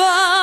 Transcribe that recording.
Bye.